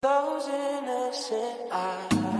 Those innocent eyes.